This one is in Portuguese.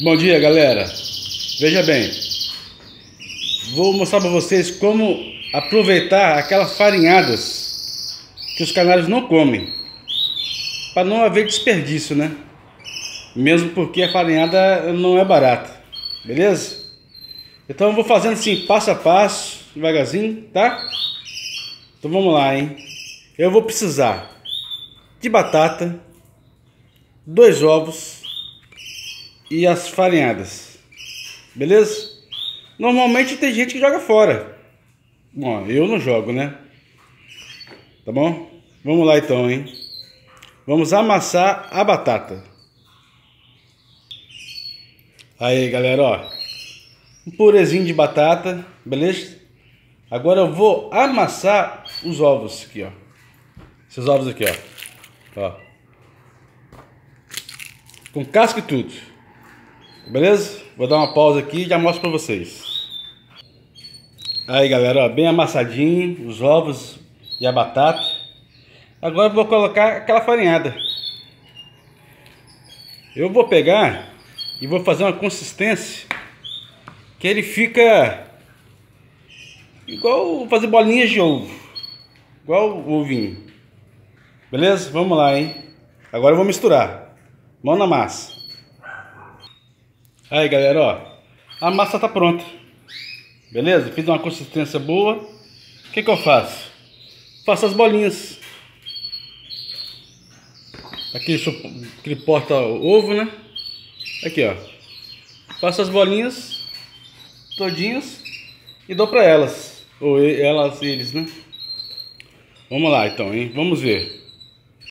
Bom dia, galera. Veja bem, vou mostrar para vocês como aproveitar aquelas farinhadas que os canários não comem, para não haver desperdício, né? Mesmo porque a farinhada não é barata, beleza? Então eu vou fazendo assim, passo a passo, devagarzinho, tá? Então vamos lá, hein? Eu vou precisar de batata, dois ovos e as farinhadas. Beleza? Normalmente tem gente que joga fora. Bom, eu não jogo, né? Tá bom? Vamos lá então, hein? Vamos amassar a batata. Aí, galera, ó. Um purezinho de batata, beleza? Agora eu vou amassar os ovos aqui, ó. Esses ovos aqui, ó. Ó. Com casca e tudo. Beleza? Vou dar uma pausa aqui e já mostro pra vocês. Aí galera, ó, bem amassadinho, os ovos e a batata. Agora vou colocar aquela farinhada. Eu vou pegar e vou fazer uma consistência que ele fica igual fazer bolinhas de ovo. Igual o ovinho. Beleza? Vamos lá, hein? Agora eu vou misturar. Mão na massa. Aí, galera, ó. A massa tá pronta. Beleza? Fiz uma consistência boa. O que que eu faço? Faço as bolinhas. Aqui, aquele porta-ovo, né? Aqui, ó. Faço as bolinhas todinhas e dou pra elas. Ou elas, eles, né? Vamos lá, então, hein? Vamos ver.